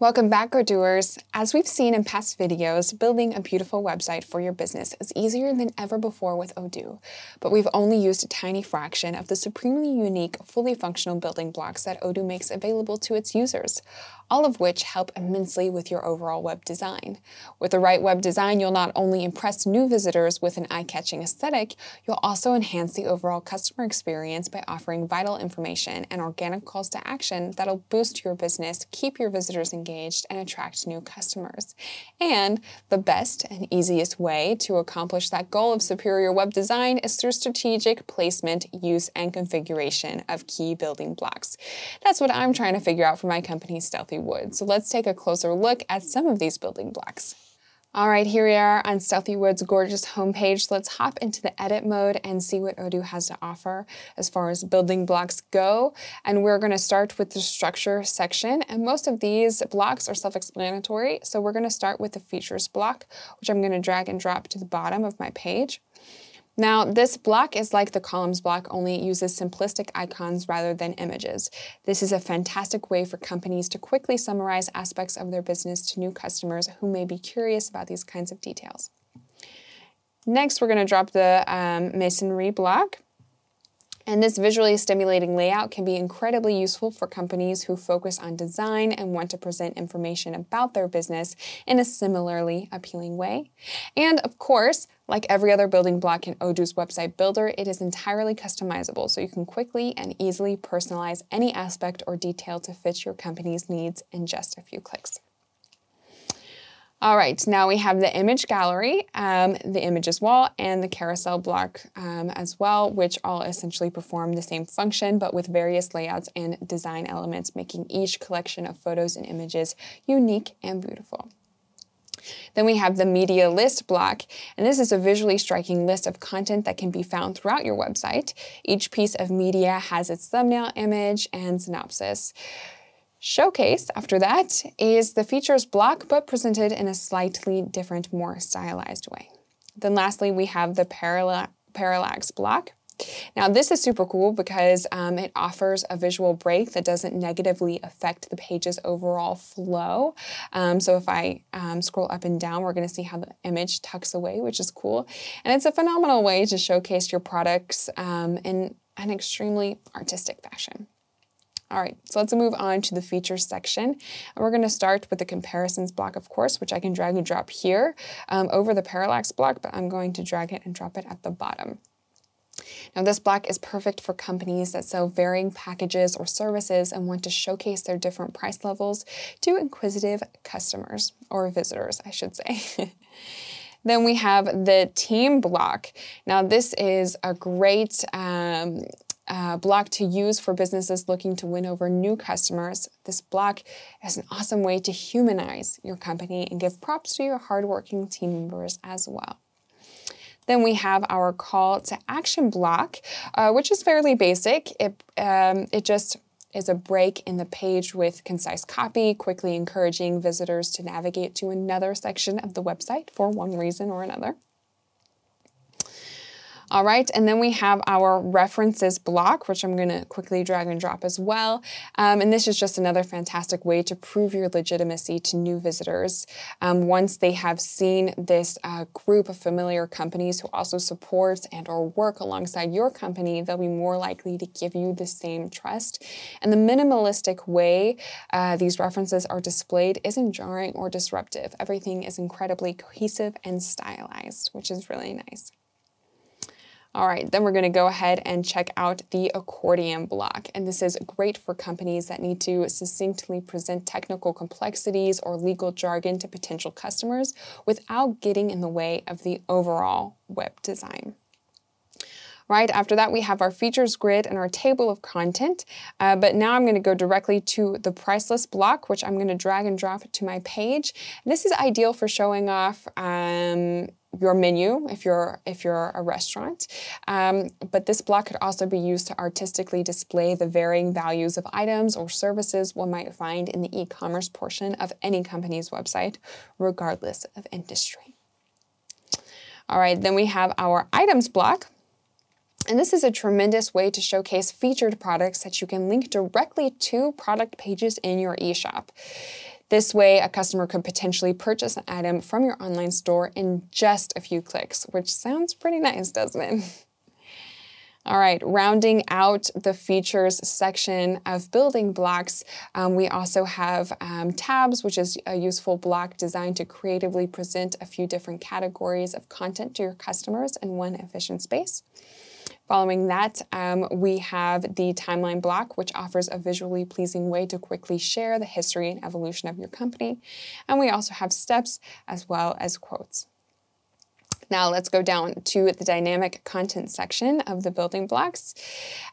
Welcome back, Odooers. As we've seen in past videos, building a beautiful website for your business is easier than ever before with Odoo, but we've only used a tiny fraction of the supremely unique, fully functional building blocks that Odoo makes available to its users all of which help immensely with your overall web design. With the right web design, you'll not only impress new visitors with an eye-catching aesthetic, you'll also enhance the overall customer experience by offering vital information and organic calls to action that'll boost your business, keep your visitors engaged, and attract new customers. And the best and easiest way to accomplish that goal of superior web design is through strategic placement, use, and configuration of key building blocks. That's what I'm trying to figure out for my company, Stealthy Wood. So let's take a closer look at some of these building blocks. All right, here we are on Stealthy Wood's gorgeous homepage. Let's hop into the edit mode and see what Odoo has to offer as far as building blocks go. And we're gonna start with the structure section. And most of these blocks are self-explanatory. So we're gonna start with the features block, which I'm gonna drag and drop to the bottom of my page. Now, this block is like the columns block, only it uses simplistic icons rather than images. This is a fantastic way for companies to quickly summarize aspects of their business to new customers who may be curious about these kinds of details. Next, we're going to drop the um, masonry block. And this visually stimulating layout can be incredibly useful for companies who focus on design and want to present information about their business in a similarly appealing way. And of course, like every other building block in Odoo's website builder, it is entirely customizable, so you can quickly and easily personalize any aspect or detail to fit your company's needs in just a few clicks. All right, now we have the image gallery, um, the images wall, and the carousel block um, as well, which all essentially perform the same function, but with various layouts and design elements, making each collection of photos and images unique and beautiful. Then we have the media list block, and this is a visually striking list of content that can be found throughout your website. Each piece of media has its thumbnail image and synopsis. Showcase, after that, is the features block but presented in a slightly different, more stylized way. Then lastly, we have the parallax block. Now this is super cool because um, it offers a visual break that doesn't negatively affect the page's overall flow. Um, so if I um, scroll up and down, we're gonna see how the image tucks away, which is cool. And it's a phenomenal way to showcase your products um, in an extremely artistic fashion. All right, so let's move on to the features section. And we're gonna start with the comparisons block, of course, which I can drag and drop here um, over the parallax block, but I'm going to drag it and drop it at the bottom. Now this block is perfect for companies that sell varying packages or services and want to showcase their different price levels to inquisitive customers, or visitors, I should say. Then we have the team block. Now this is a great um, uh, block to use for businesses looking to win over new customers. This block is an awesome way to humanize your company and give props to your hardworking team members as well. Then we have our call to action block, uh, which is fairly basic. It, um, it just is a break in the page with concise copy, quickly encouraging visitors to navigate to another section of the website for one reason or another. All right, and then we have our references block, which I'm gonna quickly drag and drop as well. Um, and this is just another fantastic way to prove your legitimacy to new visitors. Um, once they have seen this uh, group of familiar companies who also support and or work alongside your company, they'll be more likely to give you the same trust. And the minimalistic way uh, these references are displayed isn't jarring or disruptive. Everything is incredibly cohesive and stylized, which is really nice. All right, then we're gonna go ahead and check out the accordion block. And this is great for companies that need to succinctly present technical complexities or legal jargon to potential customers without getting in the way of the overall web design right? After that, we have our features grid and our table of content. Uh, but now I'm going to go directly to the price list block, which I'm going to drag and drop to my page. This is ideal for showing off um, your menu if you're if you're a restaurant. Um, but this block could also be used to artistically display the varying values of items or services one might find in the e-commerce portion of any company's website, regardless of industry. All right, then we have our items block. And this is a tremendous way to showcase featured products that you can link directly to product pages in your eShop. This way, a customer could potentially purchase an item from your online store in just a few clicks, which sounds pretty nice, doesn't it? All right, rounding out the features section of building blocks, um, we also have um, tabs, which is a useful block designed to creatively present a few different categories of content to your customers in one efficient space. Following that, um, we have the timeline block, which offers a visually pleasing way to quickly share the history and evolution of your company. And we also have steps as well as quotes. Now let's go down to the dynamic content section of the building blocks.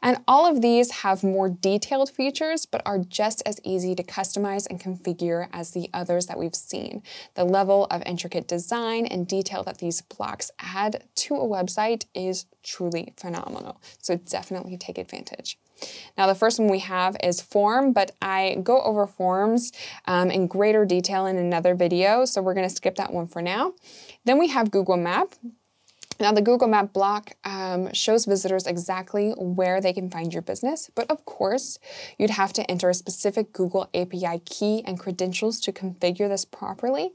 And all of these have more detailed features, but are just as easy to customize and configure as the others that we've seen. The level of intricate design and detail that these blocks add to a website is truly phenomenal. So definitely take advantage. Now the first one we have is form, but I go over forms um, in greater detail in another video, so we're going to skip that one for now. Then we have Google Map. Now, the Google Map block um, shows visitors exactly where they can find your business, but of course, you'd have to enter a specific Google API key and credentials to configure this properly.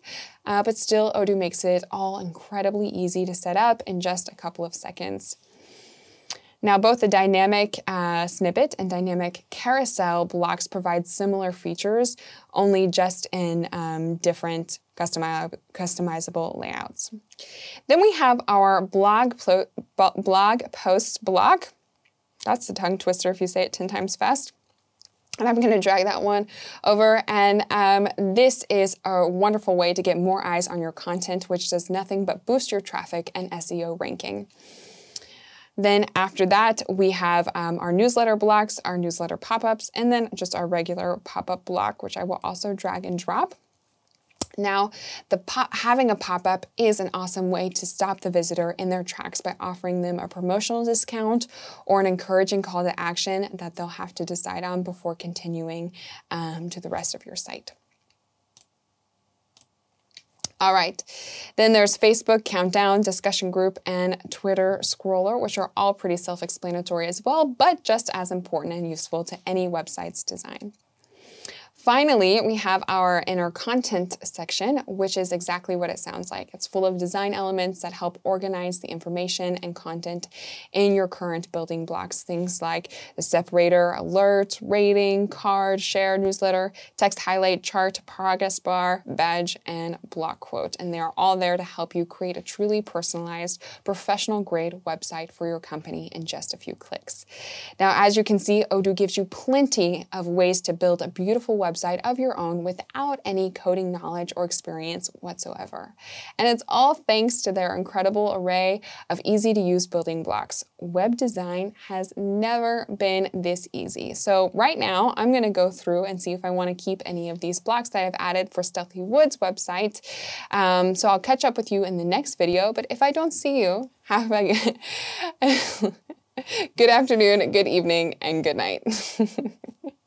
Uh, but still, Odoo makes it all incredibly easy to set up in just a couple of seconds. Now, both the dynamic uh, snippet and dynamic carousel blocks provide similar features, only just in um, different customi customizable layouts. Then we have our blog, blog post block. That's a tongue twister if you say it 10 times fast. And I'm going to drag that one over. And um, this is a wonderful way to get more eyes on your content, which does nothing but boost your traffic and SEO ranking. Then after that, we have um, our newsletter blocks, our newsletter pop-ups, and then just our regular pop-up block, which I will also drag and drop. Now, the pop, having a pop-up is an awesome way to stop the visitor in their tracks by offering them a promotional discount or an encouraging call to action that they'll have to decide on before continuing um, to the rest of your site. All right. Then there's Facebook Countdown, Discussion Group, and Twitter Scroller, which are all pretty self-explanatory as well, but just as important and useful to any website's design. Finally, we have our inner content section, which is exactly what it sounds like. It's full of design elements that help organize the information and content in your current building blocks. Things like the separator, alert, rating, card, share, newsletter, text highlight, chart, progress bar, badge, and block quote. And they are all there to help you create a truly personalized, professional grade website for your company in just a few clicks. Now, as you can see, Odoo gives you plenty of ways to build a beautiful website website of your own without any coding knowledge or experience whatsoever. And it's all thanks to their incredible array of easy to use building blocks. Web design has never been this easy. So right now, I'm going to go through and see if I want to keep any of these blocks that I've added for Stealthy Woods website. Um, so I'll catch up with you in the next video, but if I don't see you, have a good afternoon, good evening, and good night.